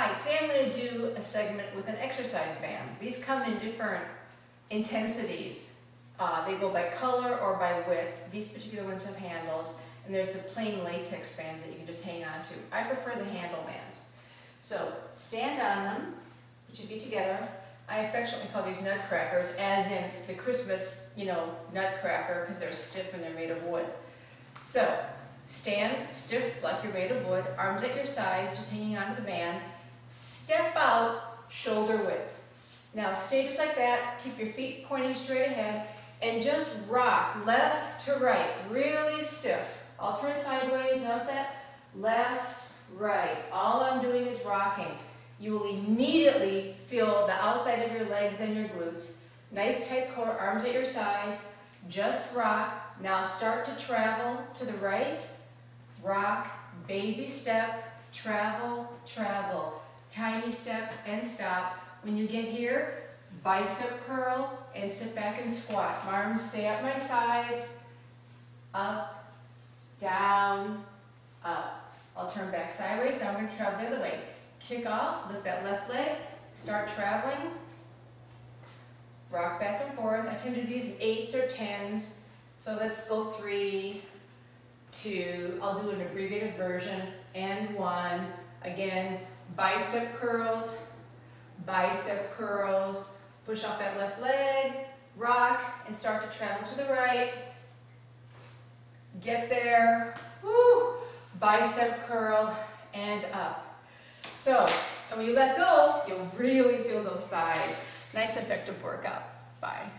Hi, today I'm going to do a segment with an exercise band. These come in different intensities. Uh, they go by color or by width. These particular ones have handles, and there's the plain latex bands that you can just hang on to. I prefer the handle bands. So stand on them, put your feet together. I affectionately call these nutcrackers, as in the Christmas, you know, nutcracker, because they're stiff and they're made of wood. So stand stiff like you're made of wood, arms at your side, just hanging onto the band. Shoulder width. Now stay just like that, keep your feet pointing straight ahead, and just rock left to right, really stiff. I'll turn sideways, notice that? Left, right. All I'm doing is rocking. You will immediately feel the outside of your legs and your glutes. Nice tight core, arms at your sides. Just rock. Now start to travel to the right. Rock, baby step, travel, travel tiny step and stop. When you get here, bicep curl and sit back and squat. My Arms stay at my sides, up, down, up. I'll turn back sideways, now we're gonna travel the other way. Kick off, lift that left leg, start traveling, rock back and forth. I tend to do these eights or tens, so let's go three, two, I'll do an abbreviated version, and one. Again, bicep curls, bicep curls, push off that left leg, rock, and start to travel to the right. Get there, woo, bicep curl, and up. So, and when you let go, you'll really feel those thighs. Nice effective workout. Bye.